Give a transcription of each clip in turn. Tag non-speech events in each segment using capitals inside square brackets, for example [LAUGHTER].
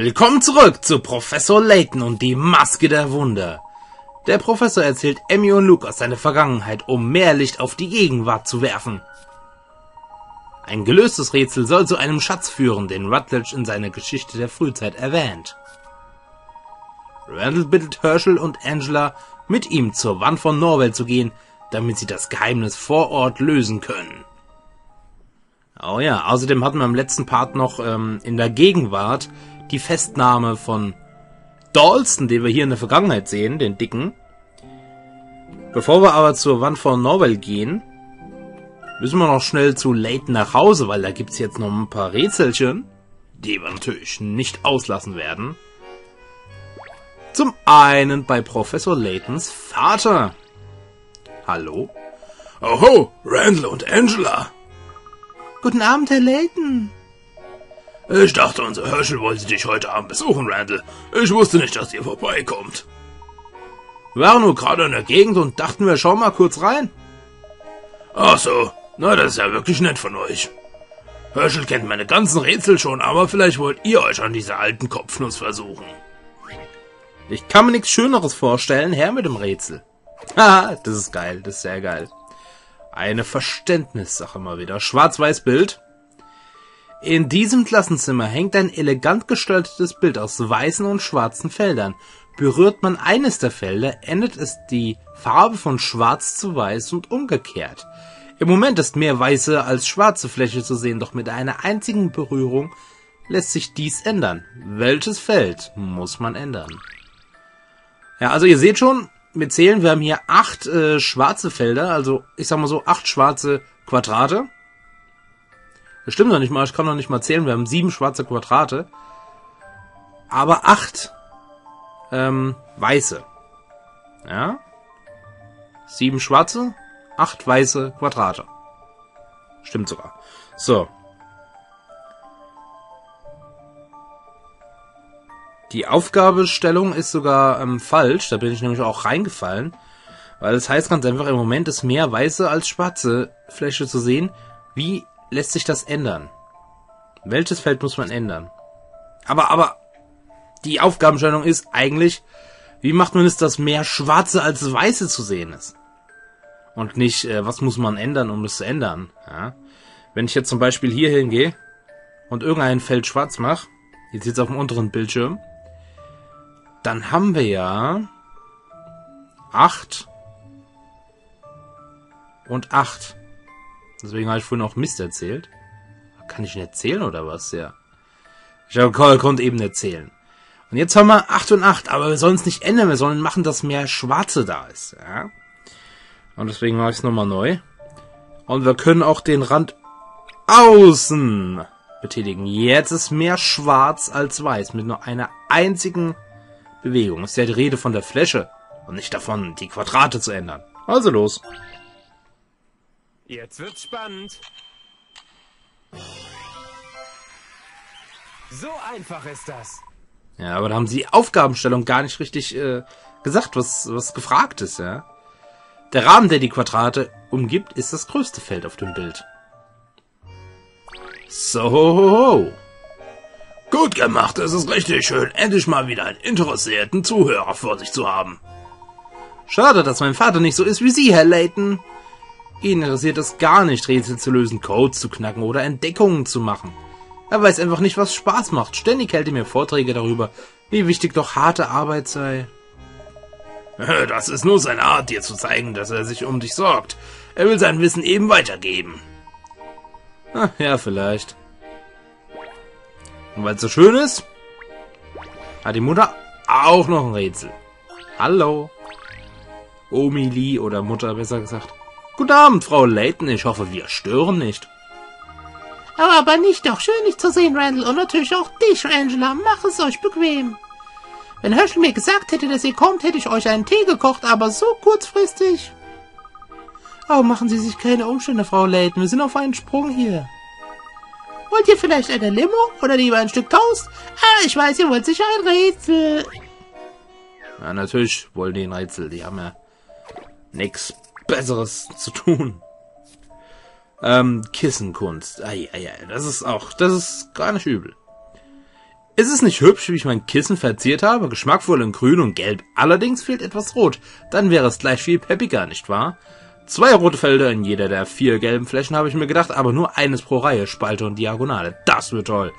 Willkommen zurück zu Professor Layton und die Maske der Wunder. Der Professor erzählt Emmy und Luke aus seiner Vergangenheit, um mehr Licht auf die Gegenwart zu werfen. Ein gelöstes Rätsel soll zu einem Schatz führen, den Rutledge in seiner Geschichte der Frühzeit erwähnt. Randall bittet Herschel und Angela, mit ihm zur Wand von Norwell zu gehen, damit sie das Geheimnis vor Ort lösen können. Oh ja, außerdem hatten wir im letzten Part noch ähm, in der Gegenwart die Festnahme von Dalston, den wir hier in der Vergangenheit sehen, den Dicken. Bevor wir aber zur Wand von Norwell gehen, müssen wir noch schnell zu Leighton nach Hause, weil da gibt's jetzt noch ein paar Rätselchen, die wir natürlich nicht auslassen werden. Zum einen bei Professor Laytons Vater. Hallo? Oho, Randall und Angela. Guten Abend, Herr Layton. Ich dachte, unser Herschel wollte dich heute Abend besuchen, Randall. Ich wusste nicht, dass ihr vorbeikommt. Wir waren nur gerade in der Gegend und dachten, wir schauen mal kurz rein. Ach so, na, das ist ja wirklich nett von euch. Herschel kennt meine ganzen Rätsel schon, aber vielleicht wollt ihr euch an dieser alten Kopfnuss versuchen. Ich kann mir nichts Schöneres vorstellen, her mit dem Rätsel. [LAUGHS] Haha, das ist geil, das ist sehr geil. Eine Verständnissache mal wieder. Schwarz-Weiß Bild. In diesem Klassenzimmer hängt ein elegant gestaltetes Bild aus weißen und schwarzen Feldern. Berührt man eines der Felder, ändert es die Farbe von schwarz zu weiß und umgekehrt. Im Moment ist mehr weiße als schwarze Fläche zu sehen, doch mit einer einzigen Berührung lässt sich dies ändern. Welches Feld muss man ändern? Ja, also ihr seht schon, wir zählen, wir haben hier acht äh, schwarze Felder, also ich sag mal so acht schwarze Quadrate. Das stimmt noch nicht mal, ich kann noch nicht mal zählen, wir haben sieben schwarze Quadrate. Aber acht ähm, weiße. Ja? Sieben schwarze, acht weiße Quadrate. Stimmt sogar. So. Die Aufgabestellung ist sogar ähm, falsch, da bin ich nämlich auch reingefallen. Weil es das heißt ganz einfach, im Moment ist mehr weiße als schwarze Fläche zu sehen. Wie lässt sich das ändern? Welches Feld muss man ändern? Aber, aber, die Aufgabenstellung ist eigentlich, wie macht man es, dass mehr schwarze als weiße zu sehen ist? Und nicht, äh, was muss man ändern, um es zu ändern? Ja? Wenn ich jetzt zum Beispiel hier hingehe und irgendein Feld schwarz mache, jetzt jetzt auf dem unteren Bildschirm, dann haben wir ja acht und acht. Deswegen habe ich vorhin auch Mist erzählt. Kann ich nicht erzählen oder was? Ja. Ich konnte eben erzählen. Und jetzt haben wir 8 und 8, aber wir sollen es nicht ändern, wir sollen machen, dass mehr Schwarze da ist. Ja? Und deswegen mache ich es nochmal neu. Und wir können auch den Rand außen betätigen. Jetzt ist mehr schwarz als weiß, mit nur einer einzigen Bewegung. Ist ja die Rede von der Fläche und nicht davon, die Quadrate zu ändern. Also los. Jetzt wird's spannend. So einfach ist das. Ja, aber da haben sie Aufgabenstellung gar nicht richtig äh, gesagt, was, was gefragt ist, ja. Der Rahmen, der die Quadrate umgibt, ist das größte Feld auf dem Bild. So. Gut gemacht, es ist richtig schön, endlich mal wieder einen interessierten Zuhörer vor sich zu haben. Schade, dass mein Vater nicht so ist wie Sie, Herr Layton. Ihn interessiert es gar nicht, Rätsel zu lösen, Codes zu knacken oder Entdeckungen zu machen. Er weiß einfach nicht, was Spaß macht. Ständig hält er mir Vorträge darüber, wie wichtig doch harte Arbeit sei. Das ist nur seine Art, dir zu zeigen, dass er sich um dich sorgt. Er will sein Wissen eben weitergeben. Ach, ja, vielleicht. Und weil es so schön ist, hat die Mutter auch noch ein Rätsel. Hallo. Omi Lee oder Mutter besser gesagt. Guten Abend, Frau Layton. Ich hoffe, wir stören nicht. Aber nicht doch. Schön, dich zu sehen, Randall. Und natürlich auch dich, Angela. Mach es euch bequem. Wenn Herschel mir gesagt hätte, dass ihr kommt, hätte ich euch einen Tee gekocht, aber so kurzfristig. Oh, machen Sie sich keine Umstände, Frau Layton. Wir sind auf einen Sprung hier. Wollt ihr vielleicht eine Limo oder lieber ein Stück Toast? Ah, ich weiß, ihr wollt sicher ein Rätsel. Ja, natürlich wollen die ein Rätsel. Die haben ja nichts Besseres zu tun. Ähm, Kissenkunst. Ei, ei, ei, das ist auch, das ist gar nicht übel. Ist es nicht hübsch, wie ich mein Kissen verziert habe? Geschmackvoll in grün und gelb. Allerdings fehlt etwas rot. Dann wäre es gleich viel peppiger, nicht wahr? Zwei rote Felder in jeder der vier gelben Flächen habe ich mir gedacht, aber nur eines pro Reihe, Spalte und Diagonale. Das wird toll.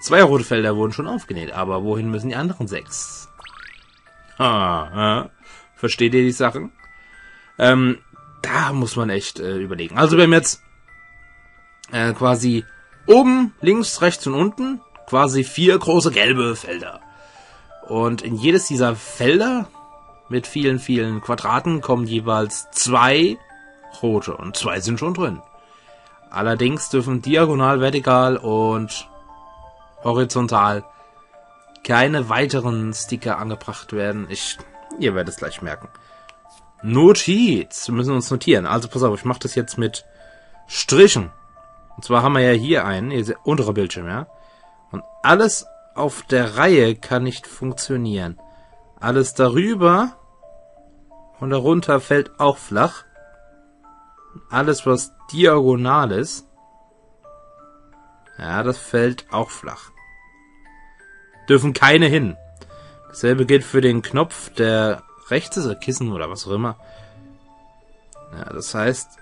Zwei rote Felder wurden schon aufgenäht, aber wohin müssen die anderen sechs? Ha, ha. Versteht ihr die Sachen? Ähm, da muss man echt äh, überlegen. Also wir haben jetzt äh, quasi oben, links, rechts und unten quasi vier große gelbe Felder. Und in jedes dieser Felder mit vielen, vielen Quadraten kommen jeweils zwei rote und zwei sind schon drin. Allerdings dürfen diagonal, vertikal und horizontal keine weiteren Sticker angebracht werden. Ich, ihr werdet es gleich merken. Notiz. Wir müssen uns notieren. Also pass auf, ich mache das jetzt mit Strichen. Und zwar haben wir ja hier einen, hier ist der untere Bildschirm, ja. Und alles auf der Reihe kann nicht funktionieren. Alles darüber und darunter fällt auch flach. Alles, was diagonal ist, ja, das fällt auch flach. Dürfen keine hin. Dasselbe gilt für den Knopf, der rechts ist, oder Kissen oder was auch immer. Ja, das heißt,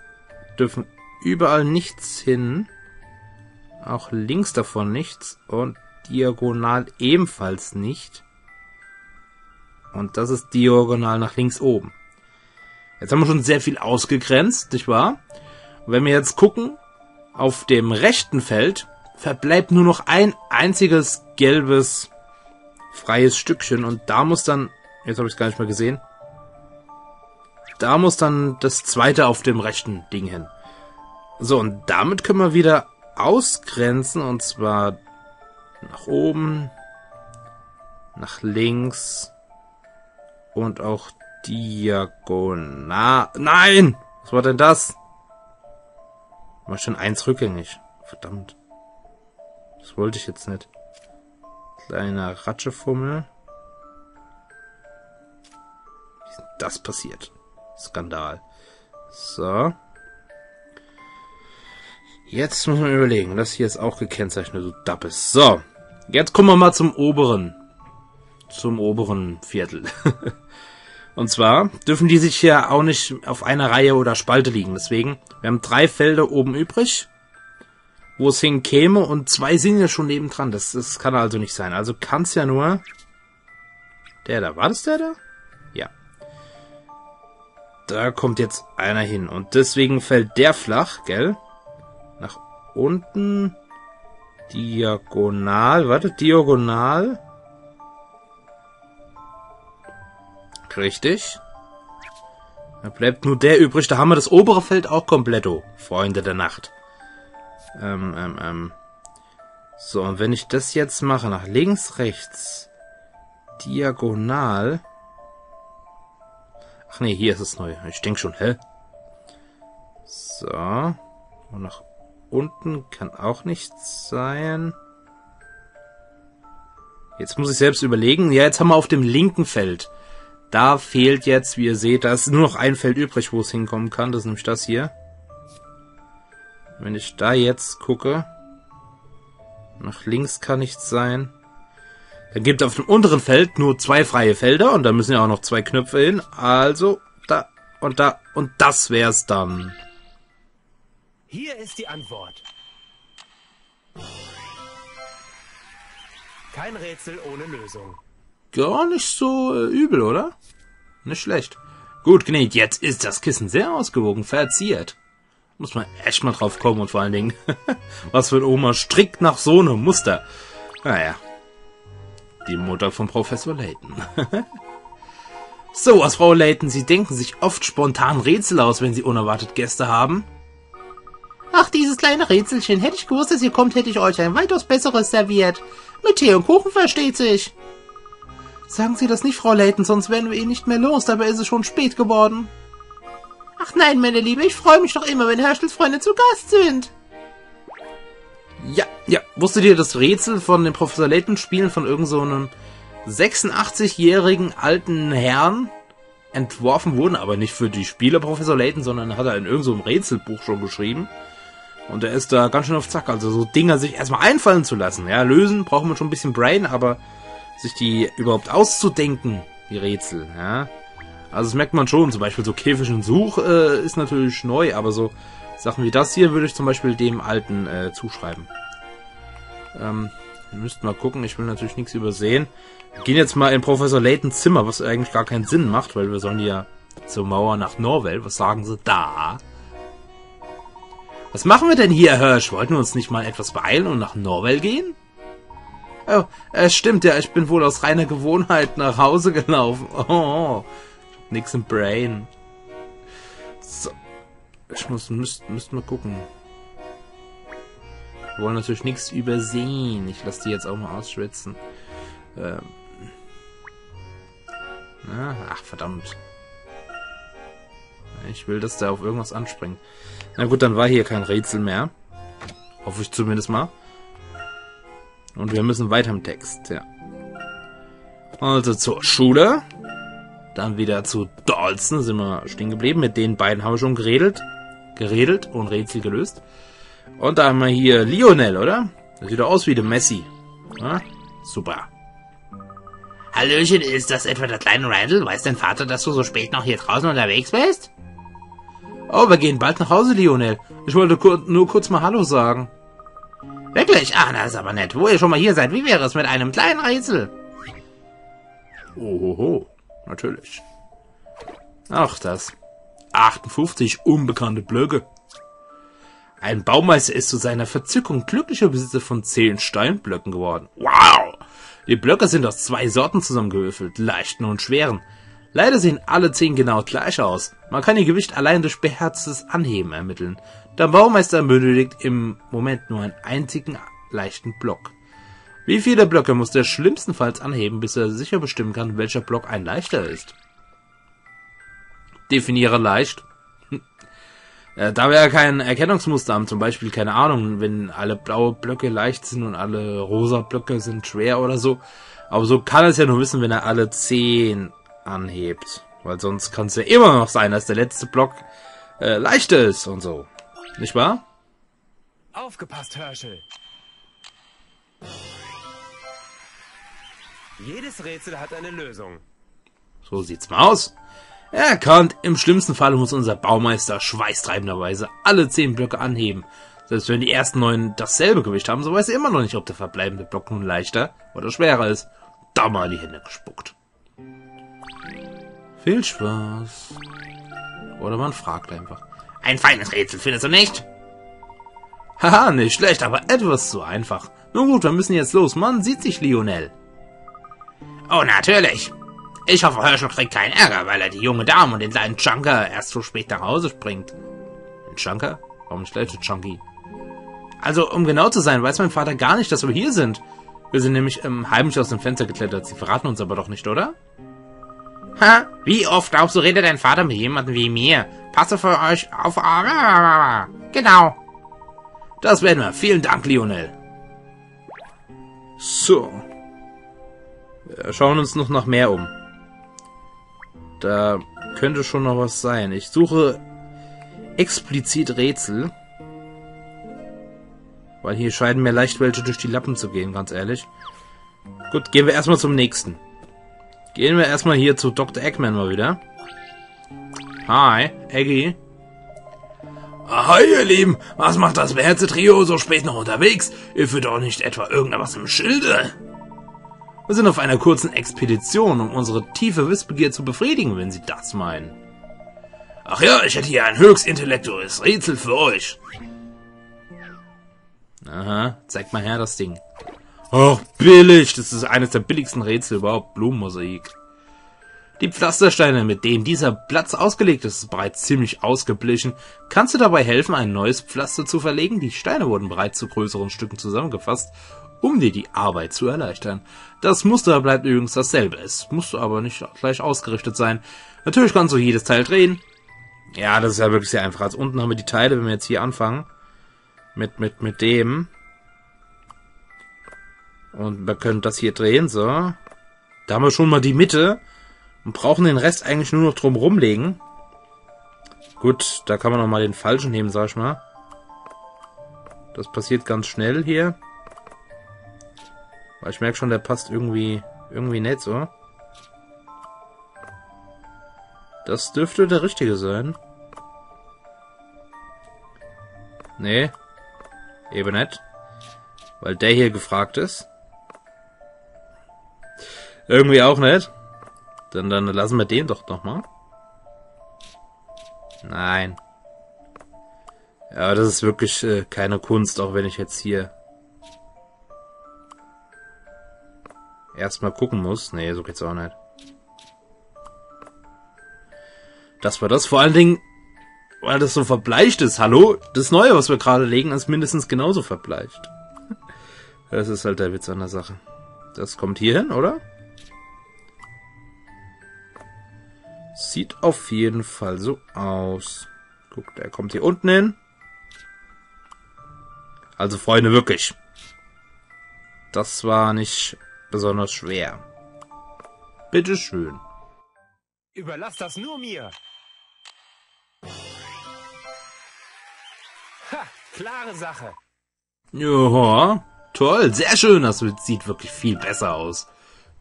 dürfen überall nichts hin. Auch links davon nichts. Und diagonal ebenfalls nicht. Und das ist diagonal nach links oben. Jetzt haben wir schon sehr viel ausgegrenzt, nicht wahr? Und wenn wir jetzt gucken, auf dem rechten Feld verbleibt nur noch ein einziges gelbes freies Stückchen und da muss dann, jetzt habe ich es gar nicht mehr gesehen, da muss dann das zweite auf dem rechten Ding hin. So, und damit können wir wieder ausgrenzen und zwar nach oben, nach links und auch diagonal. Nein! Was war denn das? War schon eins rückgängig. Verdammt. Das wollte ich jetzt nicht. Kleiner Ratschefummel. Das passiert? Skandal. So. Jetzt muss man überlegen. Das hier ist auch gekennzeichnet, du Dappes. So. Jetzt kommen wir mal zum oberen. Zum oberen Viertel. [LAUGHS] Und zwar dürfen die sich ja auch nicht auf einer Reihe oder Spalte liegen. Deswegen, wir haben drei Felder oben übrig, wo es hinkäme und zwei sind ja schon nebendran. Das, das kann also nicht sein. Also kann es ja nur der da. War das der da? Da kommt jetzt einer hin. Und deswegen fällt der flach, gell? Nach unten. Diagonal. Warte, diagonal. Richtig. Da bleibt nur der übrig. Da haben wir das obere Feld auch kompletto. Freunde der Nacht. Ähm, ähm, ähm. So, und wenn ich das jetzt mache, nach links, rechts, diagonal. Ach nee, hier ist es neu. Ich denke schon, hä? So. Und nach unten kann auch nichts sein. Jetzt muss ich selbst überlegen. Ja, jetzt haben wir auf dem linken Feld da fehlt jetzt, wie ihr seht, da ist nur noch ein Feld übrig, wo es hinkommen kann. Das ist nämlich das hier. Wenn ich da jetzt gucke, nach links kann nichts sein. Dann gibt es auf dem unteren Feld nur zwei freie Felder und da müssen ja auch noch zwei Knöpfe hin. Also da und da und das wär's dann. Hier ist die Antwort. Kein Rätsel ohne Lösung gar nicht so äh, übel, oder? Nicht schlecht. Gut, Knet, jetzt ist das Kissen sehr ausgewogen, verziert. Muss man echt mal drauf kommen und vor allen Dingen, [LAUGHS] was für ein Oma strickt nach so einem Muster. Naja, die Mutter von Professor Layton. [LAUGHS] so, was Frau Layton, Sie denken sich oft spontan Rätsel aus, wenn Sie unerwartet Gäste haben? Ach, dieses kleine Rätselchen. Hätte ich gewusst, dass ihr kommt, hätte ich euch ein weitaus besseres serviert. Mit Tee und Kuchen versteht sich. Sagen Sie das nicht, Frau Layton, sonst werden wir ihn nicht mehr los. Dabei ist es schon spät geworden. Ach nein, meine Liebe, ich freue mich doch immer, wenn Herschels Freunde zu Gast sind. Ja. Wusstet ihr, das Rätsel von den Professor Layton Spielen von irgendeinem so 86-jährigen alten Herrn entworfen wurden, aber nicht für die Spieler Professor Layton, sondern hat er in irgendeinem so Rätselbuch schon geschrieben. Und er ist da ganz schön auf Zack. Also so Dinger sich erstmal einfallen zu lassen. Ja, lösen braucht man schon ein bisschen Brain, aber sich die überhaupt auszudenken, die Rätsel, ja. Also das merkt man schon. Zum Beispiel so Käfig und Such äh, ist natürlich neu, aber so Sachen wie das hier würde ich zum Beispiel dem alten äh, zuschreiben. Ähm, wir müssten mal gucken. Ich will natürlich nichts übersehen. Wir gehen jetzt mal in Professor Laytons Zimmer, was eigentlich gar keinen Sinn macht, weil wir sollen ja zur Mauer nach Norwell. Was sagen sie da? Was machen wir denn hier, Hirsch? Wollten wir uns nicht mal etwas beeilen und nach Norwell gehen? Oh, es stimmt ja, ich bin wohl aus reiner Gewohnheit nach Hause gelaufen. Oh, nix im Brain. So. Ich muss, müsst, müsst mal gucken. Wir wollen natürlich nichts übersehen. Ich lasse die jetzt auch mal ausschwitzen. Ähm. Na, ach, verdammt. Ich will, dass der auf irgendwas anspringt. Na gut, dann war hier kein Rätsel mehr. Hoffe ich zumindest mal. Und wir müssen weiter im Text, ja. Also zur Schule. Dann wieder zu Dalton sind wir stehen geblieben. Mit den beiden haben wir schon geredet. Geredet und Rätsel gelöst. Und da haben wir hier Lionel, oder? Das sieht doch aus wie der Messi. Ja? Super. Hallöchen, ist das etwa der kleine Randall? Weiß dein Vater, dass du so spät noch hier draußen unterwegs bist? Oh, wir gehen bald nach Hause, Lionel. Ich wollte kur nur kurz mal Hallo sagen. Wirklich? Ah, das ist aber nett. Wo ihr schon mal hier seid, wie wäre es mit einem kleinen Rätsel? Ohoho, natürlich. Ach, das. 58 unbekannte Blöcke. Ein Baumeister ist zu seiner Verzückung glücklicher Besitzer von zehn Steinblöcken geworden. Wow! Die Blöcke sind aus zwei Sorten zusammengewürfelt, leichten und schweren. Leider sehen alle zehn genau gleich aus. Man kann ihr Gewicht allein durch beherztes Anheben ermitteln. Der Baumeister benötigt im Moment nur einen einzigen leichten Block. Wie viele Blöcke muss der schlimmstenfalls anheben, bis er sicher bestimmen kann, welcher Block ein leichter ist? Definiere leicht. Äh, da wir ja kein Erkennungsmuster haben, zum Beispiel, keine Ahnung, wenn alle blaue Blöcke leicht sind und alle rosa Blöcke sind schwer oder so. Aber so kann es ja nur wissen, wenn er alle zehn anhebt. Weil sonst kann es ja immer noch sein, dass der letzte Block äh, leichter ist und so. Nicht wahr? Aufgepasst, Herschel. Jedes Rätsel hat eine Lösung. So sieht's mal aus. Erkannt, im schlimmsten Fall muss unser Baumeister schweißtreibenderweise alle zehn Blöcke anheben. Selbst wenn die ersten neun dasselbe Gewicht haben, so weiß er immer noch nicht, ob der verbleibende Block nun leichter oder schwerer ist. Da mal die Hände gespuckt. Viel Spaß. Oder man fragt einfach. Ein feines Rätsel, findest du nicht? Haha, nicht schlecht, aber etwas zu einfach. Nun gut, wir müssen jetzt los. Man sieht sich, Lionel. Oh, natürlich. Ich hoffe, Herschel kriegt keinen Ärger, weil er die junge Dame und den kleinen Chunker erst so spät nach Hause springt. Ein Chunker? Warum nicht gleich Chunky? Also, um genau zu sein, weiß mein Vater gar nicht, dass wir hier sind. Wir sind nämlich ähm, heimlich aus dem Fenster geklettert. Sie verraten uns aber doch nicht, oder? Ha? Wie oft glaubst du, redet dein Vater mit jemandem wie mir? Passe für euch auf... Genau. Das werden wir. Vielen Dank, Lionel. So. Wir schauen uns noch nach mehr um. Da könnte schon noch was sein. Ich suche explizit Rätsel. Weil hier scheinen mir leicht welche durch die Lappen zu gehen, ganz ehrlich. Gut, gehen wir erstmal zum nächsten. Gehen wir erstmal hier zu Dr. Eggman mal wieder. Hi, Eggy. Hi, ihr Lieben. Was macht das Werze-Trio so spät noch unterwegs? Ihr führt doch nicht etwa irgendwas im Schilde? Wir sind auf einer kurzen Expedition, um unsere tiefe Wissbegier zu befriedigen, wenn Sie das meinen. Ach ja, ich hätte hier ein höchst intellektuelles Rätsel für euch. Aha, zeig mal her das Ding. Ach, billig. Das ist eines der billigsten Rätsel überhaupt. Blumenmosaik. Die Pflastersteine, mit denen dieser Platz ausgelegt ist, ist bereits ziemlich ausgeblichen. Kannst du dabei helfen, ein neues Pflaster zu verlegen? Die Steine wurden bereits zu größeren Stücken zusammengefasst, um dir die Arbeit zu erleichtern. Das Muster bleibt übrigens dasselbe. Es musst du aber nicht gleich ausgerichtet sein. Natürlich kannst du jedes Teil drehen. Ja, das ist ja wirklich sehr einfach. Also unten haben wir die Teile, wenn wir jetzt hier anfangen. Mit, mit, mit dem. Und wir können das hier drehen, so. Da haben wir schon mal die Mitte. Und brauchen den Rest eigentlich nur noch drum rumlegen. Gut, da kann man noch mal den falschen nehmen, sag ich mal. Das passiert ganz schnell hier. Weil ich merke schon, der passt irgendwie, irgendwie nicht so. Das dürfte der richtige sein. Nee. Eben nicht. Weil der hier gefragt ist. Irgendwie auch nicht. Dann, dann lassen wir den doch nochmal. Nein. Ja, das ist wirklich äh, keine Kunst, auch wenn ich jetzt hier erstmal gucken muss. Nee, so geht's auch nicht. Das war das. Vor allen Dingen, weil das so verbleicht ist. Hallo? Das Neue, was wir gerade legen, ist mindestens genauso verbleicht. [LAUGHS] Das ist halt der Witz an der Sache. Das kommt hier hin, oder? Sieht auf jeden Fall so aus. Guckt, er kommt hier unten hin. Also, Freunde, wirklich. Das war nicht besonders schwer. Bitteschön. Überlass das nur mir. Ha, klare Sache. Ja, toll, sehr schön. Das sieht wirklich viel besser aus.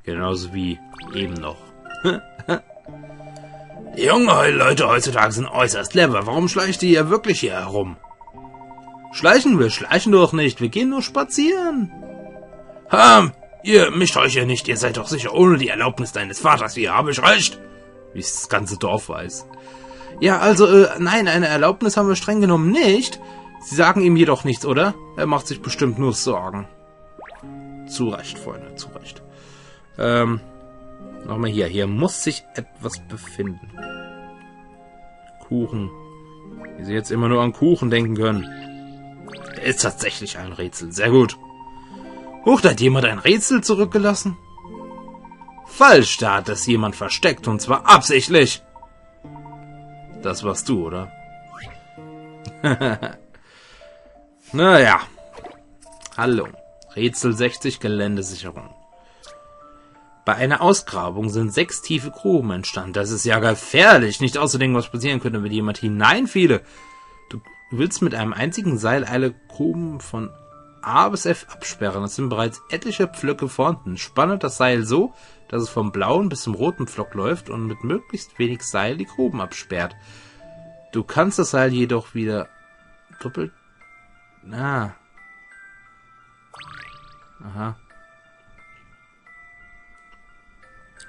Genauso wie eben noch. [LAUGHS] Junge, Leute heutzutage sind äußerst clever. Warum schleicht ihr ja wirklich hier herum? Schleichen wir, schleichen doch nicht. Wir gehen nur spazieren. Ha, ihr mischt euch ja nicht. Ihr seid doch sicher ohne die Erlaubnis deines Vaters hier. Habe ich recht? Wie das ganze Dorf weiß. Ja, also, äh, nein, eine Erlaubnis haben wir streng genommen nicht. Sie sagen ihm jedoch nichts, oder? Er macht sich bestimmt nur Sorgen. Zu Recht, Freunde, zu Recht. Ähm, nochmal hier. Hier muss sich etwas befinden. Kuchen. Wie Sie jetzt immer nur an Kuchen denken können. Ist tatsächlich ein Rätsel. Sehr gut. Huch, da hat jemand ein Rätsel zurückgelassen? Falsch, da hat es jemand versteckt, und zwar absichtlich. Das warst du, oder? [LAUGHS] naja. Hallo. Rätsel 60 Geländesicherung. Bei einer Ausgrabung sind sechs tiefe Gruben entstanden. Das ist ja gefährlich. Nicht außerdem, was passieren könnte, wenn jemand hineinfiele. Du willst mit einem einzigen Seil alle Gruben von A bis F absperren. Es sind bereits etliche Pflöcke vorhanden. Spanne das Seil so, dass es vom blauen bis zum roten Pflock läuft und mit möglichst wenig Seil die Gruben absperrt. Du kannst das Seil jedoch wieder doppelt... Ah. Aha.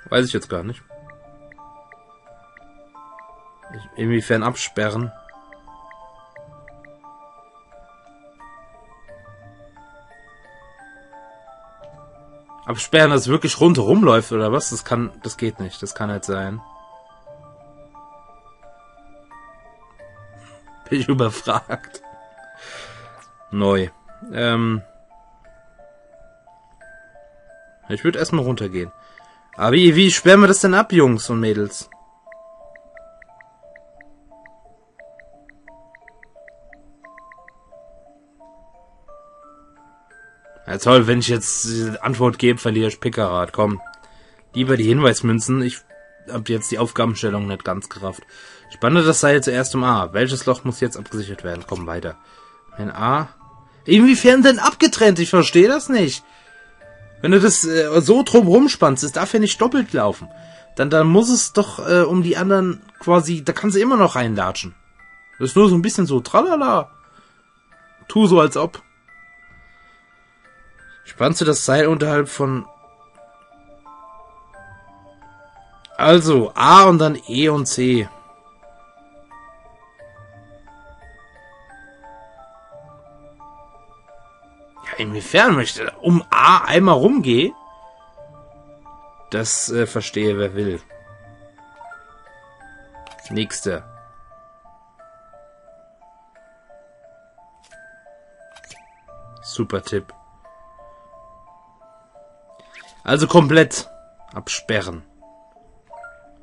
Weiß ich jetzt gar nicht. Ich, inwiefern absperren? Absperren, dass es wirklich rundherum läuft oder was? Das kann, das geht nicht. Das kann nicht sein. [LAUGHS] Bin ich überfragt. Neu. Ähm. Ich würde erstmal runtergehen. Aber wie, wie sperren wir das denn ab, Jungs und Mädels? Ja toll, wenn ich jetzt Antwort gebe, verliere ich Pickerrad. Komm. Lieber die Hinweismünzen. Ich hab jetzt die Aufgabenstellung nicht ganz gerafft. Spanne das Seil zuerst um A. Welches Loch muss jetzt abgesichert werden? Komm weiter. Ein A. Inwiefern denn abgetrennt? Ich verstehe das nicht. Wenn du das äh, so drumrum spannst, es darf ja nicht doppelt laufen. Dann, dann muss es doch äh, um die anderen quasi, da kannst du immer noch reinlatschen. Das ist nur so ein bisschen so, tralala. Tu so, als ob. Spannst du das Seil unterhalb von... Also, A und dann E und C. Ja, inwiefern möchte um A einmal rumgehe? Das äh, verstehe wer will. Nächste. Super Tipp. Also komplett absperren.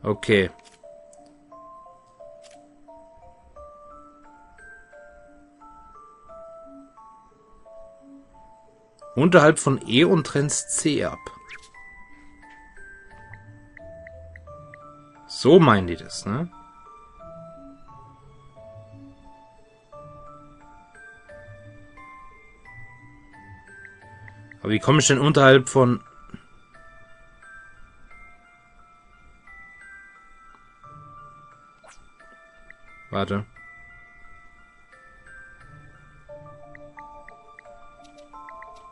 Okay. Unterhalb von E und trennst C ab. So meinen die das, ne? Aber wie komme ich denn unterhalb von... Warte.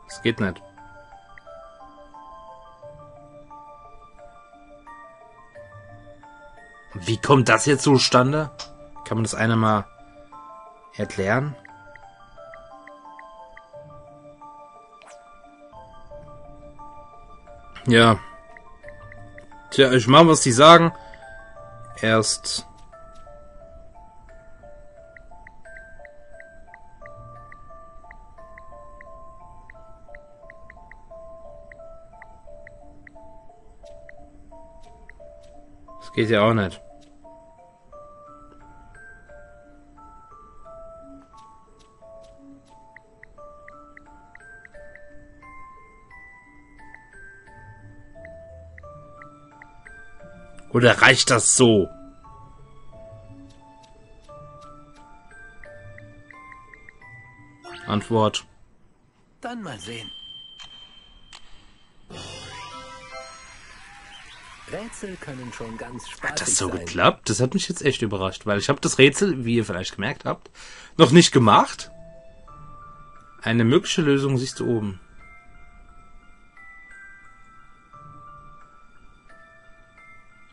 Es geht nicht. Wie kommt das jetzt zustande? Kann man das einer mal erklären? Ja. Tja, ich mach, was die sagen. Erst. Geht ja auch nicht. Oder reicht das so? Antwort. Dann mal sehen. Rätsel können schon ganz spaßig Hat das so sein. geklappt? Das hat mich jetzt echt überrascht, weil ich habe das Rätsel, wie ihr vielleicht gemerkt habt, noch nicht gemacht. Eine mögliche Lösung siehst du oben.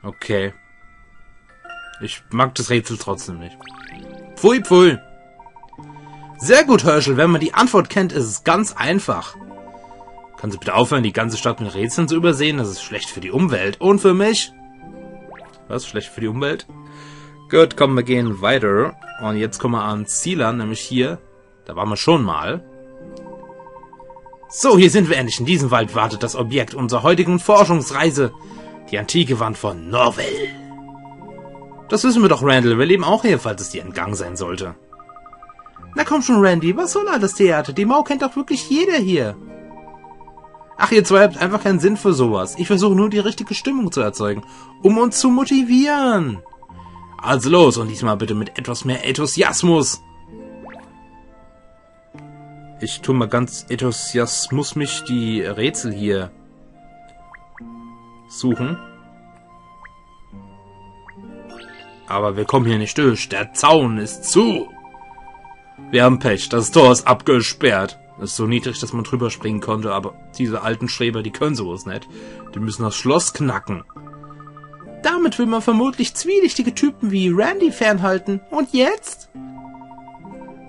Okay. Ich mag das Rätsel trotzdem nicht. Pfui, pfui. Sehr gut, Herschel. Wenn man die Antwort kennt, ist es ganz einfach. Kannst du bitte aufhören, die ganze Stadt mit Rätseln zu übersehen? Das ist schlecht für die Umwelt. Und für mich? Was? Schlecht für die Umwelt? Gut, komm, wir gehen weiter. Und jetzt kommen wir an Ziel an, nämlich hier. Da waren wir schon mal. So, hier sind wir endlich. In diesem Wald wartet das Objekt unserer heutigen Forschungsreise. Die antike Wand von Norwell. Das wissen wir doch, Randall. Wir leben auch hier, falls es dir entgangen sein sollte. Na komm schon, Randy. Was soll all das Theater? Die Mau kennt doch wirklich jeder hier. Ach, ihr zwei habt einfach keinen Sinn für sowas. Ich versuche nur die richtige Stimmung zu erzeugen, um uns zu motivieren. Also los, und diesmal bitte mit etwas mehr Enthusiasmus. Ich tu mal ganz Enthusiasmus mich die Rätsel hier suchen. Aber wir kommen hier nicht durch. Der Zaun ist zu. Wir haben Pech. Das Tor ist abgesperrt. Das ist so niedrig, dass man drüber springen konnte, aber diese alten Schreber, die können sowas nicht. Die müssen das Schloss knacken. Damit will man vermutlich zwielichtige Typen wie Randy fernhalten. Und jetzt?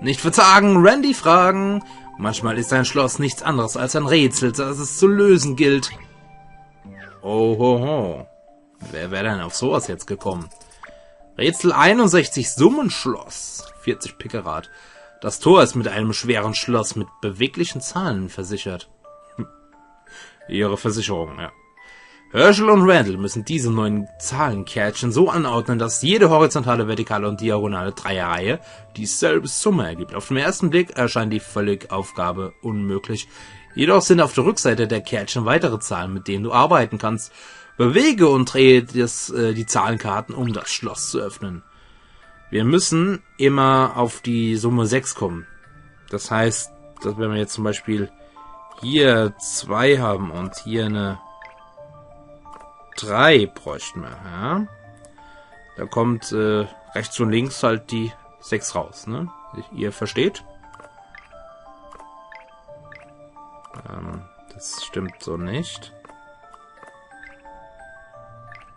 Nicht verzagen, Randy fragen. Manchmal ist ein Schloss nichts anderes als ein Rätsel, das es zu lösen gilt. Ohoho. Wer wäre denn auf sowas jetzt gekommen? Rätsel 61 Summenschloss. 40 Pickerat. Das Tor ist mit einem schweren Schloss mit beweglichen Zahlen versichert. [LAUGHS] Ihre Versicherung, ja. Herschel und Randall müssen diese neuen Zahlenkärtchen so anordnen, dass jede horizontale, vertikale und diagonale Dreierreihe dieselbe Summe ergibt. Auf den ersten Blick erscheint die völlig Aufgabe unmöglich. Jedoch sind auf der Rückseite der Kärtchen weitere Zahlen, mit denen du arbeiten kannst. Bewege und drehe das, äh, die Zahlenkarten, um das Schloss zu öffnen. Wir müssen immer auf die Summe 6 kommen. Das heißt, dass wenn wir jetzt zum Beispiel hier 2 haben und hier eine 3 bräuchten wir, ja. Da kommt äh, rechts und links halt die 6 raus, ne? Ihr versteht? Ähm, das stimmt so nicht.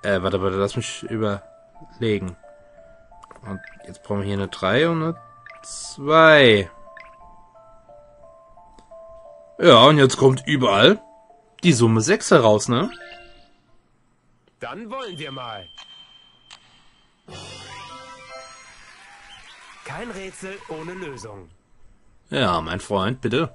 Äh, warte, warte, lass mich überlegen. Und jetzt brauchen wir hier eine 3 und eine 2. Ja, und jetzt kommt überall die Summe 6 heraus, ne? Dann wollen wir mal. Kein Rätsel ohne Lösung. Ja, mein Freund, bitte.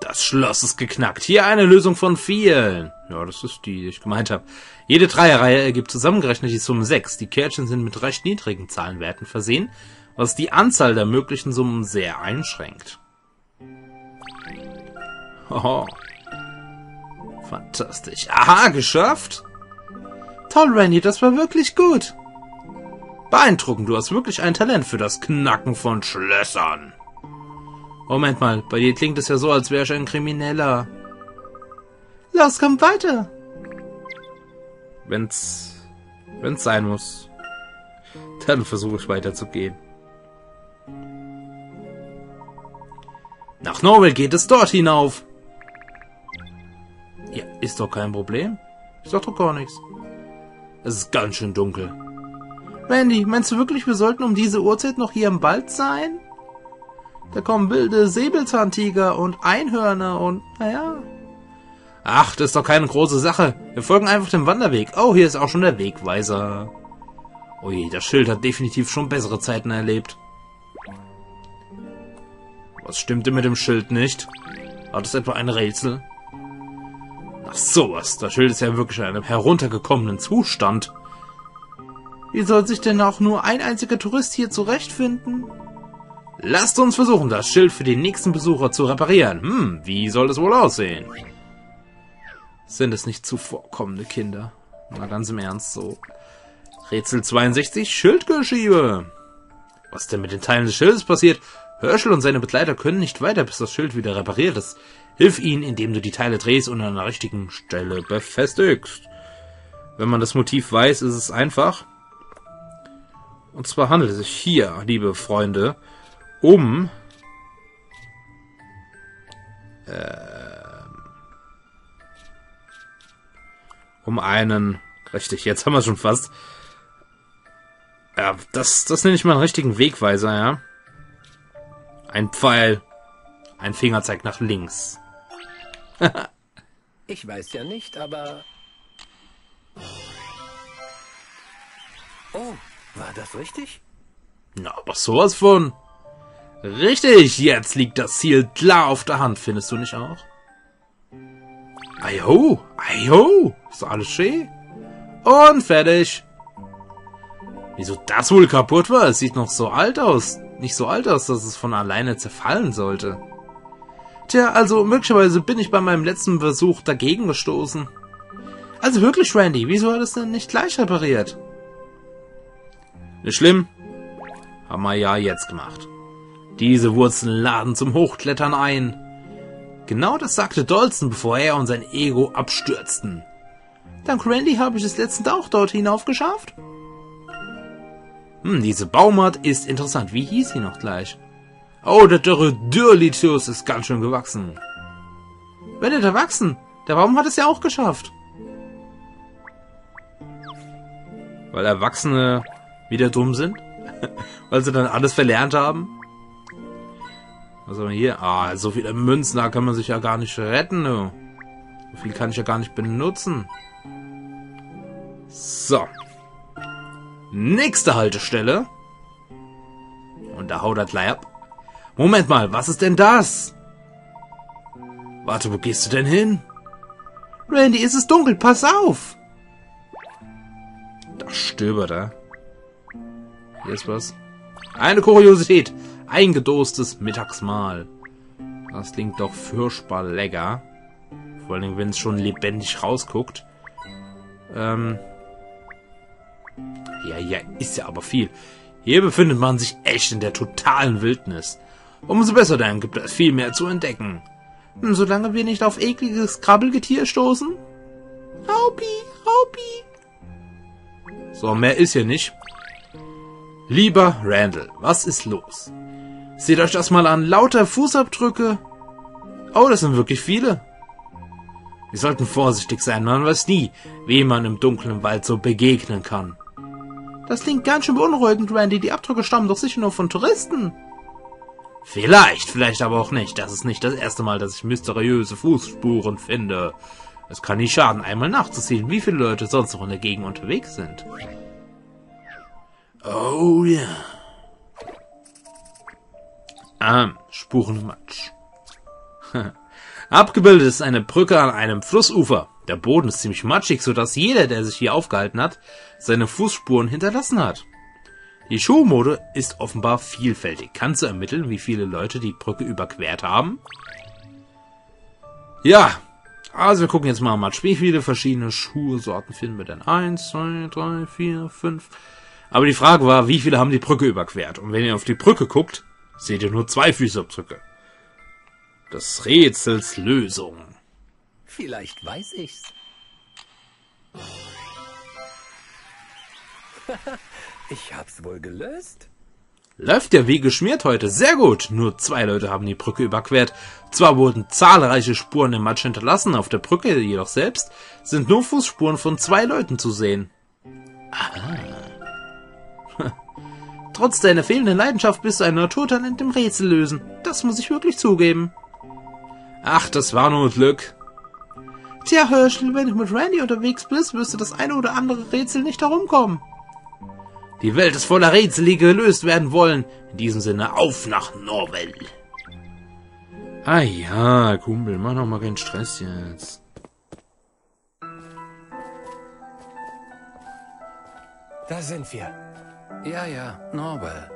Das Schloss ist geknackt. Hier eine Lösung von vielen. Ja, das ist die, die ich gemeint habe. Jede Dreierreihe ergibt zusammengerechnet die Summe 6. Die Kärtchen sind mit recht niedrigen Zahlenwerten versehen, was die Anzahl der möglichen Summen sehr einschränkt. Oh. Fantastisch. Aha, geschafft. Toll, Randy, das war wirklich gut. Beeindruckend, du hast wirklich ein Talent für das Knacken von Schlössern. Moment mal, bei dir klingt es ja so, als wäre ich ein Krimineller. Los, kommt weiter. Wenn's, wenn's sein muss, dann versuche ich weiterzugehen. Nach Norwell geht es dort hinauf. Ja, ist doch kein Problem. Ich sag doch gar nichts. Es ist ganz schön dunkel. Randy, meinst du wirklich, wir sollten um diese Uhrzeit noch hier im Wald sein? Da kommen wilde Säbelzahntiger und Einhörner und, naja. Ach, das ist doch keine große Sache. Wir folgen einfach dem Wanderweg. Oh, hier ist auch schon der Wegweiser. Je, das Schild hat definitiv schon bessere Zeiten erlebt. Was stimmte mit dem Schild nicht? War das etwa ein Rätsel? Ach sowas, das Schild ist ja wirklich in einem heruntergekommenen Zustand. Wie soll sich denn auch nur ein einziger Tourist hier zurechtfinden? Lasst uns versuchen, das Schild für den nächsten Besucher zu reparieren. Hm, wie soll es wohl aussehen? Sind es nicht zuvorkommende Kinder? Mal ganz im Ernst so. Rätsel 62, Schildgeschiebe. Was denn mit den Teilen des Schildes passiert? Herschel und seine Begleiter können nicht weiter, bis das Schild wieder repariert ist. Hilf ihnen, indem du die Teile drehst und an der richtigen Stelle befestigst. Wenn man das Motiv weiß, ist es einfach. Und zwar handelt es sich hier, liebe Freunde, um äh, um einen richtig, jetzt haben wir schon fast. Ja, das, das nenne ich mal einen richtigen Wegweiser, ja. Ein Pfeil. Ein Fingerzeig nach links. [LAUGHS] Ich weiß ja nicht, aber... Oh, war das richtig? Na, aber sowas von. Richtig, jetzt liegt das Ziel klar auf der Hand, findest du nicht auch? Aiho, aiho, ist alles schön. Und fertig. Wieso das wohl kaputt war? Es sieht noch so alt aus. Nicht so alt aus, dass es von alleine zerfallen sollte. Tja, also möglicherweise bin ich bei meinem letzten Versuch dagegen gestoßen. Also wirklich, Randy, wieso hat es denn nicht gleich repariert? Nicht schlimm. Haben wir ja jetzt gemacht. Diese Wurzeln laden zum Hochklettern ein. Genau das sagte Dolzen, bevor er und sein Ego abstürzten. Dank Randy habe ich es letztens auch dort hinauf geschafft. Hm, diese Baumart ist interessant. Wie hieß sie noch gleich? Oh, der dürre Dürlitius ist ganz schön gewachsen. Wenn er erwachsen? Der Baum hat es ja auch geschafft. Weil Erwachsene wieder dumm sind? [LAUGHS] Weil sie dann alles verlernt haben? Was haben wir hier? Ah, so viele Münzen, da kann man sich ja gar nicht retten. Ne? So viel kann ich ja gar nicht benutzen. So. Nächste Haltestelle. Und da haut er gleich ab. Moment mal, was ist denn das? Warte, wo gehst du denn hin? Randy, ist es dunkel, pass auf! Da stöbert er. Hier ist was. Eine Kuriosität. Eingedostes Mittagsmahl. Das klingt doch furchtbar lecker. Vor allem, wenn es schon lebendig rausguckt. Ähm. Ja, ja, ist ja aber viel. Hier befindet man sich echt in der totalen Wildnis. Umso besser dann gibt es viel mehr zu entdecken. Hm, solange wir nicht auf ekliges Krabbelgetier stoßen. Raupi, Raupi. So, mehr ist hier nicht. Lieber Randall, was ist los? Seht euch das mal an. Lauter Fußabdrücke. Oh, das sind wirklich viele. Wir sollten vorsichtig sein. Man weiß nie, wem man im dunklen Wald so begegnen kann. Das klingt ganz schön beunruhigend, Randy. Die Abdrücke stammen doch sicher nur von Touristen. Vielleicht, vielleicht aber auch nicht. Das ist nicht das erste Mal, dass ich mysteriöse Fußspuren finde. Es kann nicht schaden, einmal nachzusehen, wie viele Leute sonst noch in der Gegend unterwegs sind. Oh ja. Yeah. Ah, Spuren im Matsch. [LAUGHS] Abgebildet ist eine Brücke an einem Flussufer. Der Boden ist ziemlich matschig, sodass jeder, der sich hier aufgehalten hat, seine Fußspuren hinterlassen hat. Die Schuhmode ist offenbar vielfältig. Kannst du ermitteln, wie viele Leute die Brücke überquert haben? Ja, also wir gucken jetzt mal Matsch. Wie viele verschiedene Schuhsorten finden wir denn? Eins, zwei, drei, vier, fünf. Aber die Frage war, wie viele haben die Brücke überquert? Und wenn ihr auf die Brücke guckt, seht ihr nur zwei Füßabdrücke. des Rätsels Lösung. Vielleicht weiß ich's. [LAUGHS] ich hab's wohl gelöst. Läuft ja wie geschmiert heute. Sehr gut. Nur zwei Leute haben die Brücke überquert. Zwar wurden zahlreiche Spuren im Matsch hinterlassen, auf der Brücke jedoch selbst sind nur Fußspuren von zwei Leuten zu sehen. Aha. Trotz deiner fehlenden Leidenschaft bist du ein Naturtalent im Rätsel lösen. Das muss ich wirklich zugeben. Ach, das war nur Glück. Tja, Herschel, wenn du mit Randy unterwegs bist, wirst du das eine oder andere Rätsel nicht herumkommen. Die Welt ist voller Rätsel, die gelöst werden wollen. In diesem Sinne, auf nach Norwell. Ah ja, Kumpel, mach noch mal keinen Stress jetzt. Da sind wir. Ja, ja, Norwell.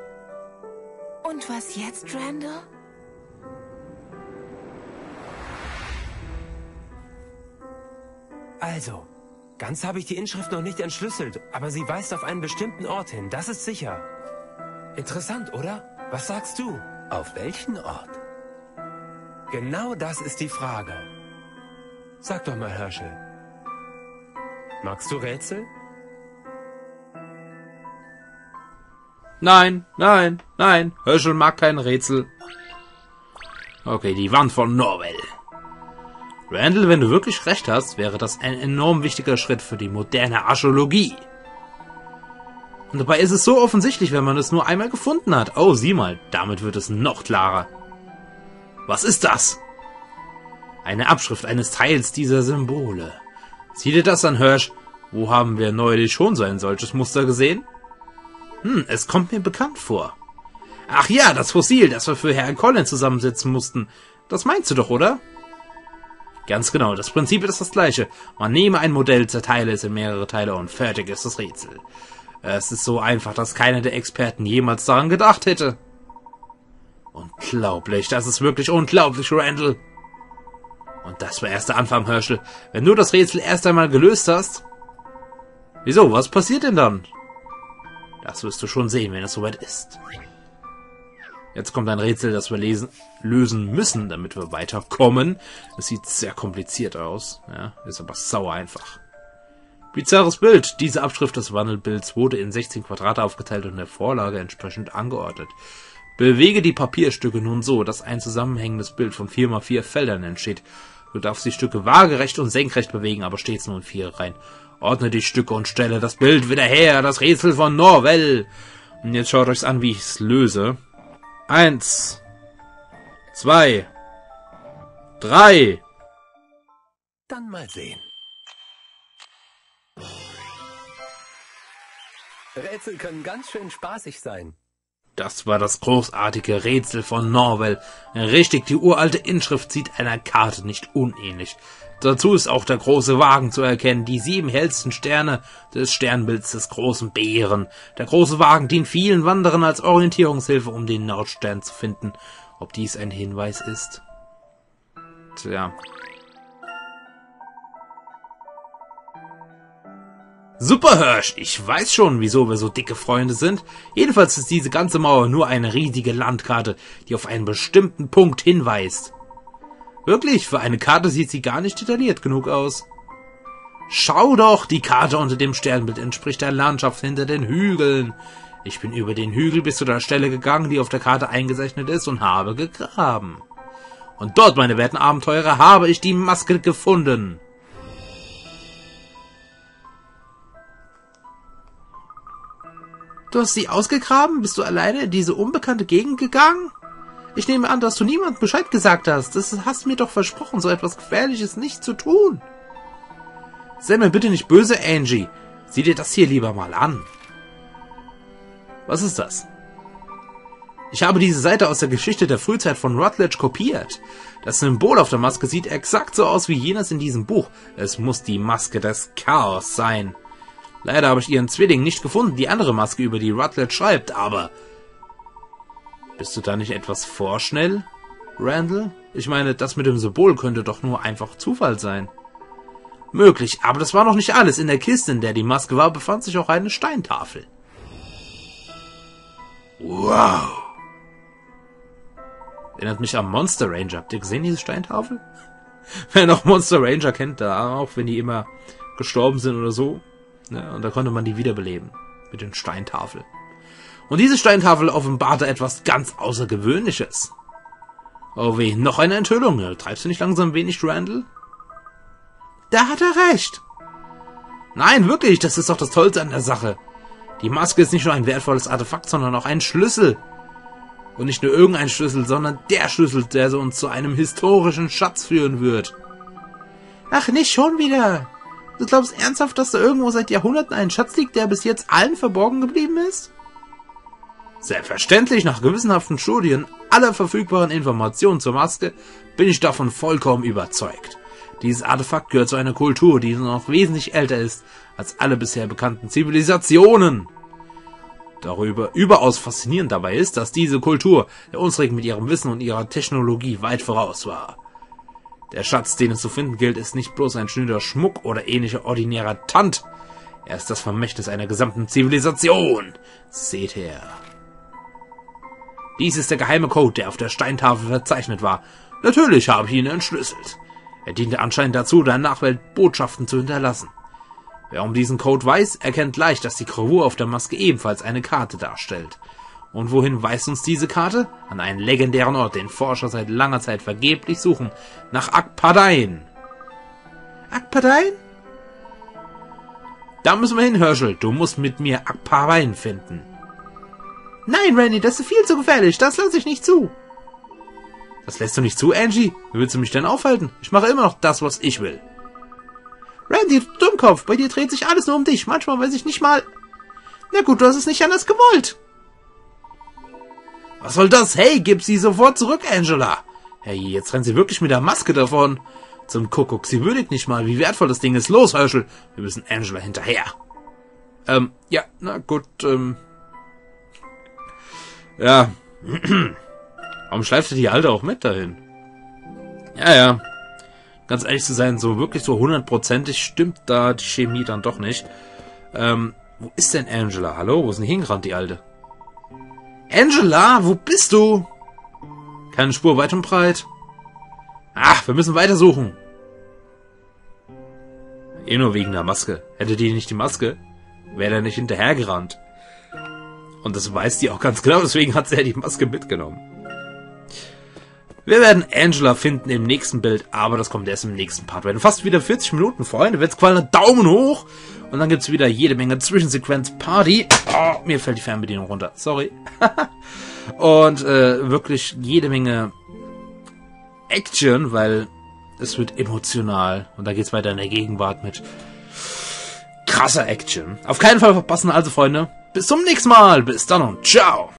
Und was jetzt, Randall? Also, ganz habe ich die Inschrift noch nicht entschlüsselt, aber sie weist auf einen bestimmten Ort hin, das ist sicher. Interessant, oder? Was sagst du? Auf welchen Ort? Genau das ist die Frage. Sag doch mal, Herschel. Magst du Rätsel? Nein, nein, nein. Herschel mag kein Rätsel. Okay, die Wand von Norwell. Randall, wenn du wirklich recht hast, wäre das ein enorm wichtiger Schritt für die moderne Archäologie. Und dabei ist es so offensichtlich, wenn man es nur einmal gefunden hat. Oh, sieh mal, damit wird es noch klarer. Was ist das? Eine Abschrift eines Teils dieser Symbole. Sieh dir das an, Hirsch. Wo haben wir neulich schon so ein solches Muster gesehen? Hm, es kommt mir bekannt vor. Ach ja, das Fossil, das wir für Herrn Collins zusammensetzen mussten. Das meinst du doch, oder? Ganz genau, das Prinzip ist das gleiche. Man nehme ein Modell, zerteile es in mehrere Teile und fertig ist das Rätsel. Es ist so einfach, dass keiner der Experten jemals daran gedacht hätte. Unglaublich, das ist wirklich unglaublich, Randall. Und das war erst der Anfang, Herschel. Wenn du das Rätsel erst einmal gelöst hast... Wieso, was passiert denn dann? Das wirst du schon sehen, wenn es soweit ist. Jetzt kommt ein Rätsel, das wir lesen, lösen müssen, damit wir weiterkommen. Es sieht sehr kompliziert aus, ja, ist aber sauer einfach. Bizarres Bild. Diese Abschrift des Wandelbilds wurde in 16 Quadrate aufgeteilt und der Vorlage entsprechend angeordnet. Bewege die Papierstücke nun so, dass ein zusammenhängendes Bild von 4 x 4 Feldern entsteht. Du darfst die Stücke waagerecht und senkrecht bewegen, aber stets nur in vier rein. Ordne die Stücke und stelle das Bild wieder her, das Rätsel von Norwell. Und jetzt schaut euch's an, wie ich's löse. Eins. Zwei. Drei. Dann mal sehen. Rätsel können ganz schön spaßig sein. Das war das großartige Rätsel von Norwell. Richtig, die uralte Inschrift sieht einer Karte nicht unähnlich. Dazu ist auch der große Wagen zu erkennen, die sieben hellsten Sterne des Sternbilds des großen Bären. Der große Wagen dient vielen Wanderern als Orientierungshilfe, um den Nordstern zu finden. Ob dies ein Hinweis ist? Tja. Super Hirsch, ich weiß schon, wieso wir so dicke Freunde sind. Jedenfalls ist diese ganze Mauer nur eine riesige Landkarte, die auf einen bestimmten Punkt hinweist. Wirklich, für eine Karte sieht sie gar nicht detailliert genug aus. Schau doch, die Karte unter dem Sternbild entspricht der Landschaft hinter den Hügeln. Ich bin über den Hügel bis zu der Stelle gegangen, die auf der Karte eingezeichnet ist, und habe gegraben. Und dort, meine werten Abenteurer, habe ich die Maske gefunden. Du hast sie ausgegraben? Bist du alleine in diese unbekannte Gegend gegangen? Ich nehme an, dass du niemandem Bescheid gesagt hast. Das hast du mir doch versprochen, so etwas Gefährliches nicht zu tun. Sei mir bitte nicht böse, Angie. Sieh dir das hier lieber mal an. Was ist das? Ich habe diese Seite aus der Geschichte der Frühzeit von Rutledge kopiert. Das Symbol auf der Maske sieht exakt so aus wie jenes in diesem Buch. Es muss die Maske des Chaos sein. Leider habe ich ihren Zwilling nicht gefunden, die andere Maske, über die Rutledge schreibt, aber... Bist du da nicht etwas vorschnell, Randall? Ich meine, das mit dem Symbol könnte doch nur einfach Zufall sein. Möglich, aber das war noch nicht alles. In der Kiste, in der die Maske war, befand sich auch eine Steintafel. Wow. Erinnert mich an Monster Ranger. Habt ihr gesehen, diese Steintafel? [LAUGHS] Wer noch Monster Ranger kennt, da auch, wenn die immer gestorben sind oder so. Ne? Und da konnte man die wiederbeleben. Mit den Steintafeln. Und diese Steintafel offenbarte etwas ganz Außergewöhnliches. Oh weh, noch eine Enthüllung. Treibst du nicht langsam wenig, Randall? Da hat er recht. Nein, wirklich, das ist doch das Tollste an der Sache. Die Maske ist nicht nur ein wertvolles Artefakt, sondern auch ein Schlüssel. Und nicht nur irgendein Schlüssel, sondern der Schlüssel, der uns zu einem historischen Schatz führen wird. Ach, nicht schon wieder. Du glaubst ernsthaft, dass da irgendwo seit Jahrhunderten ein Schatz liegt, der bis jetzt allen verborgen geblieben ist? Selbstverständlich, nach gewissenhaften Studien aller verfügbaren Informationen zur Maske bin ich davon vollkommen überzeugt. Dieses Artefakt gehört zu einer Kultur, die noch wesentlich älter ist als alle bisher bekannten Zivilisationen. Darüber überaus faszinierend dabei ist, dass diese Kultur der unsrigen mit ihrem Wissen und ihrer Technologie weit voraus war. Der Schatz, den es zu finden gilt, ist nicht bloß ein schnöder Schmuck oder ähnlicher ordinärer Tand. Er ist das Vermächtnis einer gesamten Zivilisation. Seht her. Dies ist der geheime Code, der auf der Steintafel verzeichnet war. Natürlich habe ich ihn entschlüsselt. Er diente anscheinend dazu, der Nachwelt Botschaften zu hinterlassen. Wer um diesen Code weiß, erkennt leicht, dass die Gravur auf der Maske ebenfalls eine Karte darstellt. Und wohin weist uns diese Karte? An einen legendären Ort, den Forscher seit langer Zeit vergeblich suchen. Nach Akpadein. Akpadein? Da müssen wir hin, Herschel. Du musst mit mir Akpadein finden. Nein, Randy, das ist viel zu gefährlich. Das lasse ich nicht zu. Das lässt du nicht zu, Angie? Wie willst du mich denn aufhalten? Ich mache immer noch das, was ich will. Randy, du Dummkopf, bei dir dreht sich alles nur um dich. Manchmal weiß ich nicht mal... Na gut, du hast es nicht anders gewollt. Was soll das? Hey, gib sie sofort zurück, Angela. Hey, jetzt rennt sie wirklich mit der Maske davon. Zum Kuckuck, sie würdigt nicht mal, wie wertvoll das Ding ist. Los, Herschel, wir müssen Angela hinterher. Ähm, ja, na gut, ähm... Ja. [CLEARS THROAT] Warum schleift die Alte auch mit dahin? Ja, ja. Ganz ehrlich zu sein, so wirklich so hundertprozentig stimmt da die Chemie dann doch nicht. Ähm, wo ist denn Angela? Hallo, wo ist denn hingerannt, die Alte? Angela, wo bist du? Keine Spur weit und breit. Ach, wir müssen weitersuchen. Eh nur wegen der Maske. Hätte die nicht die Maske, wäre er nicht hinterhergerannt. Und das weiß die auch ganz genau, deswegen hat sie ja die Maske mitgenommen. Wir werden Angela finden im nächsten Bild, aber das kommt erst im nächsten Part. Wir werden fast wieder 40 Minuten, Freunde. Gefallen hat, Daumen hoch. Und dann gibt's wieder jede Menge Zwischensequenz Party. Oh, mir fällt die Fernbedienung runter. Sorry. [LAUGHS] und äh, wirklich jede Menge Action, weil es wird emotional. Und da geht's weiter in der Gegenwart mit krasser Action. Auf keinen Fall verpassen also, Freunde. Bis zum nächsten Mal. Bis dann und ciao.